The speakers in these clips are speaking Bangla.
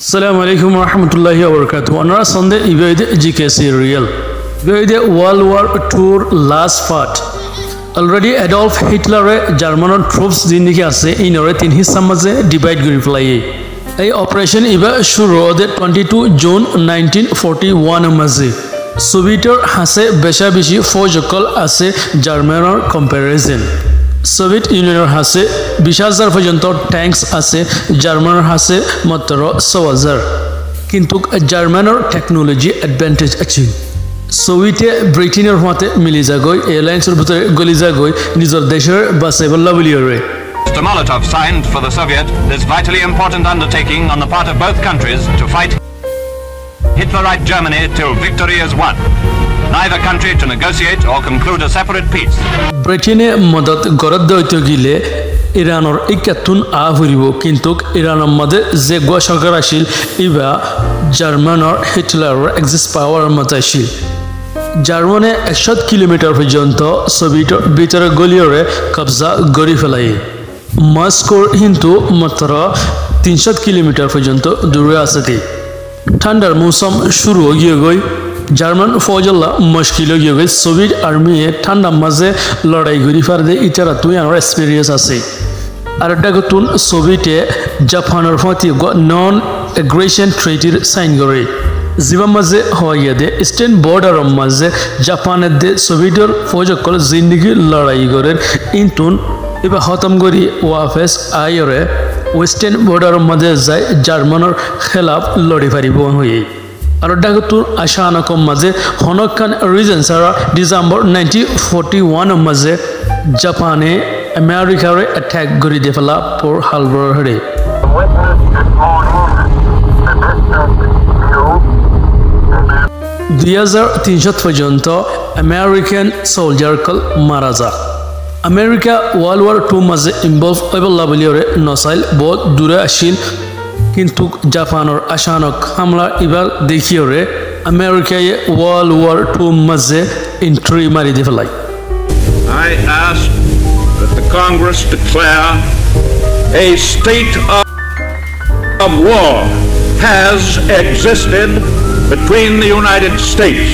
Assalamu alaikum warahmatullahi wabarakatuh. Another Sunday, Ibaid GKC Real. Ibaid World War II last part. Already Adolf Hitler German troops জিন্দিগি আছে ইনরে তিন হিস্সা মাঝে ডিভাইড করে ফেলাই এই অপারেশন ইবা শুরু ওদে twenty two June nineteen forty one মাঝে সোভিয়েটর হাসে বেশা বেশি ফৌজকল আছে জার্মানৰ কম্পেৰিজন সোভিয়েত ইউনিয়নৰ হাছে বিশ হাজাৰ পৰ্যন্ত টেংকছ আছে জাৰ্মানৰ হাছে মাত্ৰ ছ হাজাৰ কিন্তু জাৰ্মানৰ টেকনলজি এডভান্টেজ আছে সোভিয়েটে ব্ৰিটেইনৰ হোৱাতে মিলি যাগৈ এয়াৰলাইন্সৰ ভিতৰে গলি যাগৈ নিজৰ দেশৰ বাচাইবল্লা বুলি আৰু Mr. Molotov signed for the Soviet this vitally important undertaking on the part of both countries to fight Hitlerite Germany till victory is won. Neither country to negotiate or conclude a separate peace. ব্ৰিটেইনে মদত গৰত দৈত্য গিলে ইৰাণৰ ইকাতুন আ ফুৰিব। কিন্তু ইৰাণৰ মাজে যে গোৱা চৰকাৰ আছিল, ইবা জাৰ্মানৰ হিটলাৰৰ এক্সিষ্ট পাৱাৰৰ মাজে আছিল। জাৰ্মানে একশ কিলোমিটাৰ পৰ্যন্ত ছবিটৰ ভিতৰৰ গলিয়ৰে কব্জা কৰি পেলাই মস্কোৰ কিন্তু মাত্ৰ তিনিশ কিলোমিটাৰ পৰ্যন্ত দূৰে আছে ঠাণ্ডাৰ মৌচুম শুরু হয়ে গই জার্মান ফৌজল্লা মুশকিল হয়ে গই সোভিয়েত আর্মিয়ে ঠান্ডার মাঝে লড়াই করি ফারদে ইটারা তুই আমার এক্সপিরিয়েন্স আছে। আর নতুন সোভিয়েটে জাপানের প্রতি নন এগ্রেশন ট্রেটির সাইন করে। যিমান মাঝে হয়ে দে ইস্টার্ন বর্ডারের মাঝে জাপানের দে সোভিয়েটর ফৌজকল জিন্দগি লড়াই করে ইন্টুন এবার খতম করি ওয়াফেস আইরে ওয়েস্টার্ন বর্ডারের মাঝে যায় জার্মানের খেলাফ লড়ি পারিব হয়ে। আৰু ডাকটোৰ আশানকৰ মাজে হনকান ৰিজন ছাৰা ডিচেম্বৰ নাইনটিন ফৰ্টি ওৱানৰ মাজে জাপানে আমেৰিকাৰে এটেক কৰি দি পেলা পৰ হালবৰ হেৰে। দুই হাজাৰ তিনিশত পৰ্যন্ত আমেৰিকান চলজাৰকল মাৰা যায়। আমেৰিকা ৱৰ্ল্ড ৱাৰ টু মাজে ইনভলভ কৰিব বুলি নচাইল বহুত দূৰে আছিল। কিন্তু জাপানৰ আচানক হামলা এবাৰ দেখিয়ৰে আমেৰিকাই ৱৰ্ল্ড ৱাৰ টু মাজে এণ্ট্ৰি মাৰি দি পেলাই I ask that the Congress declare a state of, of war has existed between the United States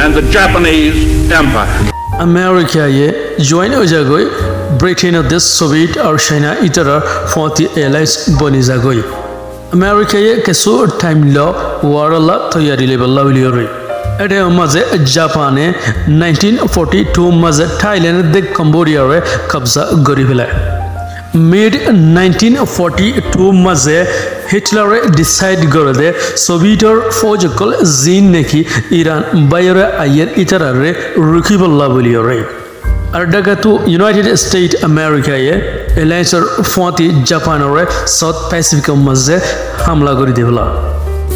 and the Japanese Empire. আমেৰিকায়ে join হৈ ব্ৰিটেইনৰ দেশ ছভিয়েট আৰু চাইনা ফৰ্টি এলায়েন্স বনি যাগৈ আমেৰিকায়ে কিছু টাইম ল ৱাৰলা তৈয়াৰী লেবেলা বুলি ৰৈ এটাৰ মাজে জাপানে নাইনটিন ফৰ্টি টু মাজে থাইলেণ্ড দেশ কম্বোডিয়াৰে কব্জা কৰি পেলায় মিড নাইনটিন ফৰ্টি টু মাজে হিটলাৰে ডিচাইড কৰে যে ছভিয়েটৰ ফৌজসকল যি নেকি ইৰাণ বায়ৰে আইয়েৰ ইটাৰাৰে ৰখিবল্লা বুলি Ardagatu United States America ye. Elanchar fwati Japan ore South Pacific mazze hamla gori debla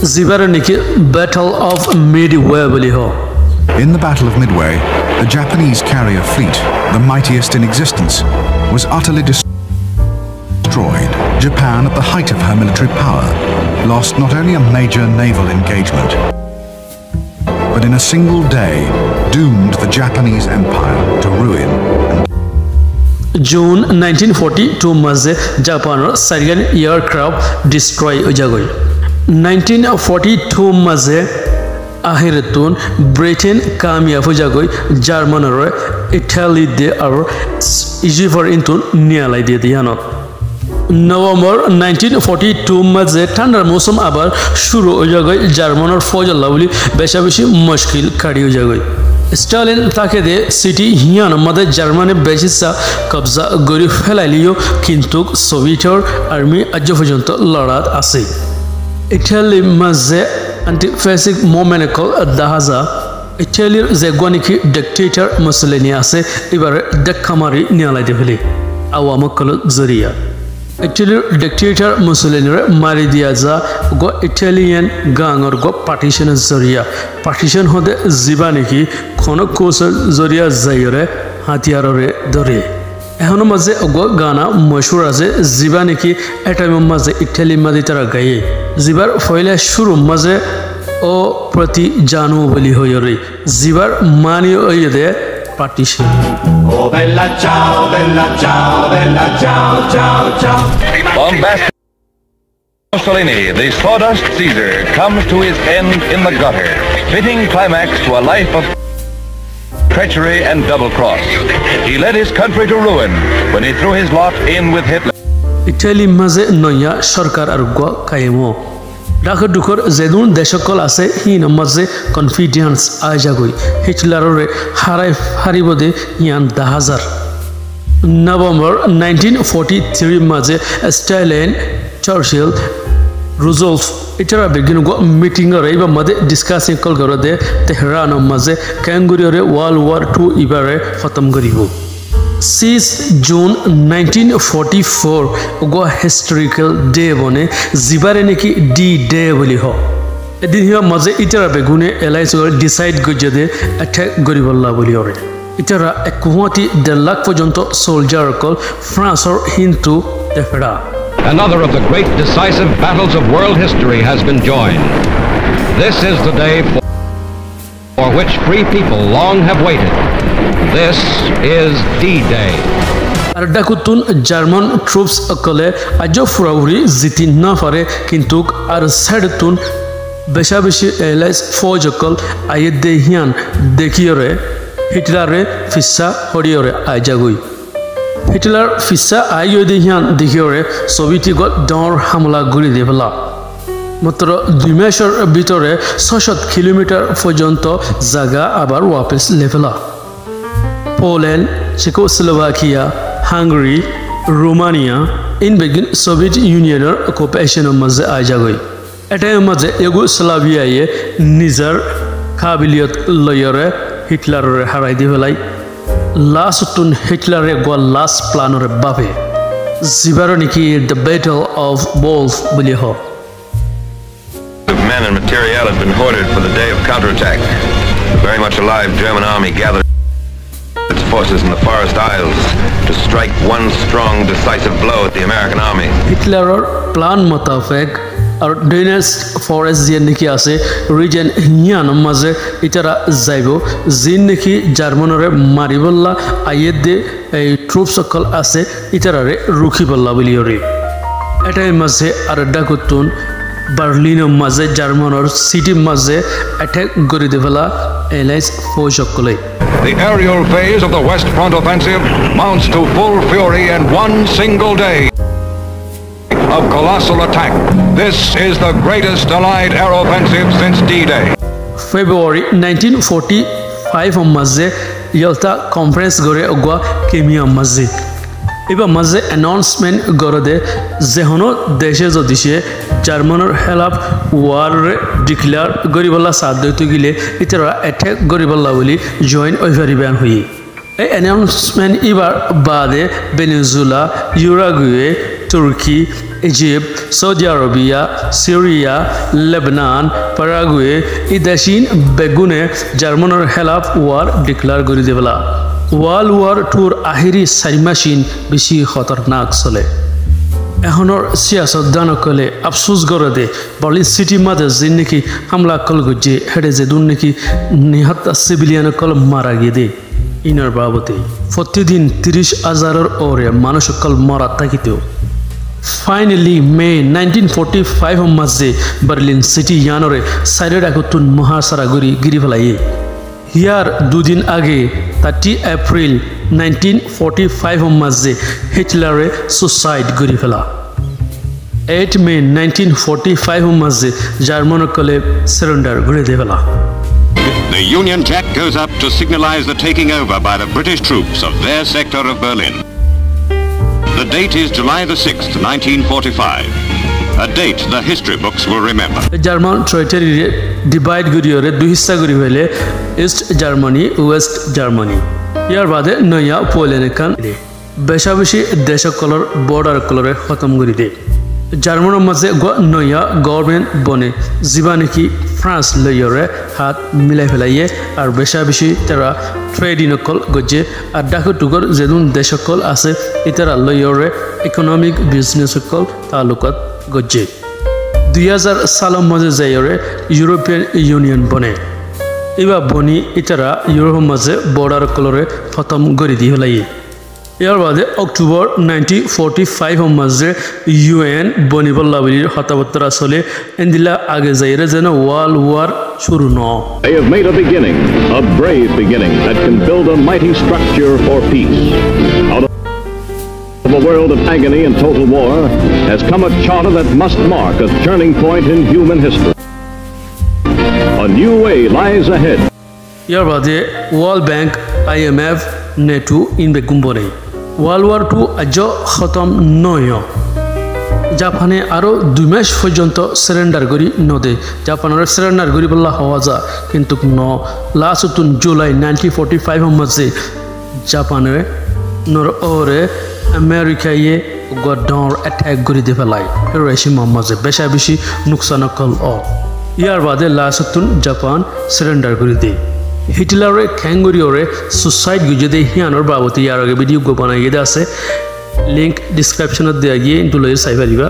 zibara niki Battle of Midway boli ho. In the Battle of Midway the Japanese carrier fleet the mightiest in existence was utterly destroyed. Japan at the height of her military power lost not only a major naval engagement but in a single day doomed the Japanese empire to ruin. Forty two মাজে জাপানৰ চাৰিখন এয়াৰক্ৰাফ্ট ডিষ্ট্ৰয় হৈ যাগৈ নাইনটিন ফৰ্টি টু মাজে আহিৰতুন ব্ৰিটেইন কামিয়াব হৈ যাগৈ জাৰ্মানৰ ইটালী দিয়ে আৰু ইজিপ্তৰ ইনতুন নিয়ালাই দিয়ে দিয়ানত নৱেম্বৰ নাইনটিন ফৰ্টি টু মাজে ঠাণ্ডাৰ মৌচুম আবার শুরু হয়ে যাগৈ জার্মানের ফৌজল্লা বলি বেশা বেশি মুশকিল কাড়ি হয়ে যাগৈ ষ্টালিন তাকে দে চিটি হিয়ান মতে জাৰ্মানী বেজিচা কব্জা কৰি পেলাইলেও কিন্তু ছোভিয়েটৰ আৰ্মী আজি পৰ্যন্ত লৰাত আছে ইটালীৰ মাজে এণ্টি ফেচিক মমেনেকল দাহাজা ইটালীৰ জেগুৱা নেকি ডেক্টেটাৰ মুছলেনী আছে এইবাৰে দেখা মাৰি নিয়ালাই দিবলৈ আৱামকলৰ জৰিয়া ইটালীৰ ডিক্টেটৰ মুছলিনিৰে মাৰি দিয়া যা গ ইটালিয়ান গাঙৰ গ পাৰ্টিশ্যনৰ জৰিয়া পাৰ্টিশ্যন হওঁতে যিবা নেকি খনক কৌশল জৰিয়া যায়ৰে হাতিয়াৰৰে ধৰে এখনৰ মাজে গ গানা মশুৰ আছে যিবা নেকি এটাইমৰ মাজে ইটালীৰ মাজে তাৰ গায়ে যিবাৰ ফইলে শুৰু মাজে অ প্ৰতি জানো বুলি হৈৰে যিবাৰ মানি হৈ দে partition. Oh bella ciao, bella ciao, bella ciao, ciao, ciao. Bombastic Mussolini, the sawdust Caesar, comes to his end in the gutter, fitting climax to a life of treachery and double cross. He led his country to ruin when he threw his lot in with Hitler. Italy মাঝে নয়া সরকার আর গ কায়েমো ডাকৰ দুখৰ জেদুন দেশকল আছে সি নম্বৰ যে কনফিডেন্স আইজাগৈ হিটলাৰৰে হাৰাই হাৰিব দে ইয়ান দাহাজাৰ। নৱেম্বৰ নাইনটিন ফৰ্টি থ্ৰীৰ মাজে ষ্টাইলেন চাৰ্চিল ৰুজলফ ইটাৰ বিজ্ঞানক মিটিঙৰে বা মাজে ডিছকাছিং কল কৰে দে মাজে কেংগুৰিয়ৰে ৱৰ্ল্ড ৱাৰ টু ইভাৰে খতম কৰিব। Six June nineteen forty four গো হিষ্টৰিকেল ডে বনে যিবাৰে নেকি ডি ডে বুলি হ এদিন সিহঁত মাজে ইটাৰা বেগুনে এলাইছ ডিচাইড কৰিছে যে এটেক কৰিবলা বুলি অৰে ইটাৰা এক গুৱাহাটী ডেৰ লাখ পৰ্যন্ত চলজাৰসকল ফ্ৰান্সৰ Hindu তেফেৰা Another of the great decisive battles of world history has been joined. This is the day for which free people long have waited. This is D-Day. না পারে কিন্তু আর সাইডতুন বেশা বেশি এলাইস ফৌজ অকল আয়ে দেহিয়ান দেখিয়রে হিটলারে ফিসা হরিয়রে আইজাগুই হিটলার ফিসা আইয় দেহিয়ান দেখিয়রে ছবিটি গত ডাঙর হামলা গুলি দেবলা মাত্র দুই মাসের ভিতরে ছশত কিলোমিটার পর্যন্ত জায়গা আবার ওয়াপেস লেভেলা পোল্যান্ড চেকোস্লোভাকিয়া হাঙ্গেৰি ৰোমানিয়া ইন বেগিন ছভিয়েট ইউনিয়নৰ অকুপেশ্যনৰ মাজে আইজাগৈ এটাই মাজে ইউগোস্লাভিয়ায়ে নিজৰ কাবিলিয়ত লয়ৰে হিটলাৰৰে হাৰাই দি পেলাই লাষ্টটোন হিটলাৰে গোৱা লাষ্ট প্লানৰে বাবে যিবাৰ নেকি দ্য বেটল অফ বলফ বুলি হওক Of men and material had been hoarded for the day of counterattack. The very much alive German army gathered forces in the Forest Isles to strike one strong, decisive blow at the American army. হিটলাৰৰ প্লান মোতাবেক আৰু ডেনেছ ফৰেষ্ট যিয়ে নেকি আছে ৰিজেন হিয়ানৰ মাজে ইটাৰা যাইব যি নেকি জাৰ্মানৰে মাৰিবল্লা আইয়ে দে এই ট্ৰুপসকল আছে ইটাৰাৰে ৰখিবল্লা বুলি ৰি এটাই মাজে আৰু ডাকুতুন বাৰ্লিনৰ মাজে জাৰ্মানৰ চিটিৰ মাজে এটেক কৰি দিবলা এলাইজ ফৌজসকলে The aerial phase of the West Front offensive mounts to full fury in one single day of colossal attack. This is the greatest Allied air offensive since D-Day. Forty ফাইভৰ মাজে ইয়ল্টা কনফাৰেন্স গড়ে অগোৱা কেমিয়াৰ মাজে এইবাৰ মাজে এনাউন্সমেণ্ট গড়ে যেহনো দেশে যদিছে জাৰ্মানৰ খেলাফ ৱাৰে ডিক্লেয়াৰ কৰিবলা চাদ গিলে এতিয়া এটেক কৰিবলা বুলি জইন অভিবাৰিবান হৈ এই এনাউন্সমেণ্ট এইবাৰ বাদে Venezuela Uruguay Turkey Egypt Saudi Arabia Syria Lebanon Paraguay এই দেশিন বেগুনে জার্মানের হেলাফ ওয়ার ডিক্লেয়ার করে দেবলা। ৱৰ্ল্ড ৱাৰ টুৰ আহিৰি চাৰিমাচিন বেছি খতৰনাক চলে। এখনৰ চিয়া আফসুস আফচোচগড় দে সিটি চিটি মাজে যি নেকি হামলা কল গুজে হেডে যে দুন নেকি নিহত চিভিলিয়ানসকল মাৰা গিয়ে দেই ইনৰ প্ৰতিদিন প্ৰতিদিন ত্ৰিছ হাজাৰৰ মানুষ কল মাৰা থাকিতেও। Finally May nineteen forty five মাজে বাৰ্লিন চিটি ইয়ানৰে সাইডে গোটোন মহাসাৰা গুৰি গিৰি পেলায়েই ইয়াৰ দুদিন আগে থাৰ্টি এপ্ৰিল নাইনটিন ফৰ্টি ফাইভৰ মাজে হিটলাৰে ছুচাইড কৰি পেলা এইট মে নাইনটিন ফৰ্টি ফাইভৰ মাজে জাৰ্মানসকলে চেৰেণ্ডাৰ কৰি দি পেলা The Union Jack goes up to signalize the taking over by the British troops of their sector of Berlin. The date is July the 6th, 1945. A date the history books will remember. German ট্রেটারিরে divide করিয়রে দুই হিস্সা করি হইলে ইস্ট জার্মানি ওয়েস্ট জার্মানি ইয়ার বাদে নয়া পোলেন কান বেশা বেশি দেশকলর বর্ডার কলরে খতম করে দিয়ে জার্মানের মাঝে নয়া গভর্নমেন্ট বনে যিবা নেকি ফ্রান্স লইয়রে হাত মিলাই ফেলাইয়ে আর বেশা বেশি তারা ট্রেডিনকল গজে আর ডাকু টুকর যেদুন দেশকল আছে ইতারা লইয়রে ইকোনমিক বিজনেসকল তালুকত গজে দুই হাজার সালৰ মাজে যায়ৰে ইউৰোপিয়ান ইউনিয়ন বনে। এইবাৰ বনি ইতাৰা ইউৰোপৰ মাজে বৰ্ডাৰ কলৰে খতম কৰি দি হলাই ইয়াৰ বাদে অক্টোবৰ নাইনটিন ফৰ্টি ফাইভৰ মাজে ইউ এন বনিবল্লা বুলি কথা বতৰা চলে। এন্দিলা আগে যাইৰে যেন ৱাৰ্ল্ড ৱাৰ শুৰু ন। They have made a beginning, a brave beginning that can build a mighty structure for peace. A world of agony and total war has come a charter that must mark a turning point in human history. A new way lies ahead. ইয়াৰ বাদে world bank I M F, NATO, ইনবে গুম্বনে ৱৰ্ল্ড ৱাৰ টু আজ খতম নয় জাপানে আরও দুই মাস পর্যন্ত সারেন্ডার করি নদে জাপানের সারেন্ডার করি বললা হওয়া যা কিন্তু ন last July nineteen forty five মাঝে জাপানে নর ওরে আমেৰিকায় গডৰ এটেক কৰি দি পেলায় হিৰোশিমা মাঝে বেচা বেছি নুকসান অকল অ ইয়াৰ বাদে লাসতুন জাপান সিলেন্ডাৰ কৰি দিয়ে হিটলাৰে খেঙ্গুৰিওৰে ছুচাইড গুজে দিয়ে হিয়ানোৰ বাবদ ইয়াৰ আগে ভিডিঅ' বনাই গিয়ে আছে লিংক ডিছক্ৰিপশ্যনত দিয়া গিয়ে ইন্টু চাই পারিবা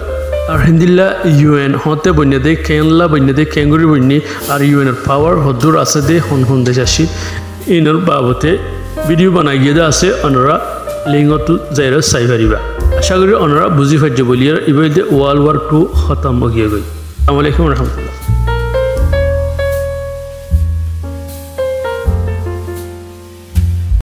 আর হিন্দিল্লা ইউএন হতে বন্য দে কেনলা বন্য দে খেঙ্গুরি বন্যী আর ইউএনের পাওয়ার হদ্দুর আছে দে হন হন দেশ আসি ইনর বাবতে ভিডিও বানাই গিয়ে আছে অনরা লিংকটো যাই চাই পাৰিবা। আশা কৰি অনৰা বুজি পাইছে বুলি আৰু ইবাৰ ৱাৰ্ল্ড ৱাৰ টু খতম গিয়ে গৈ। আসসালামু আলাইকুম ৰহমতুল্লাহ